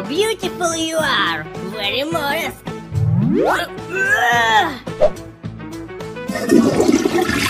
how beautiful you are. Very modest. Uh, uh.